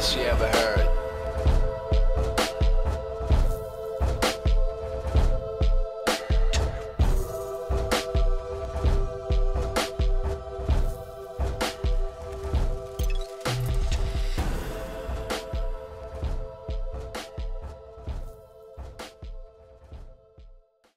She ever heard.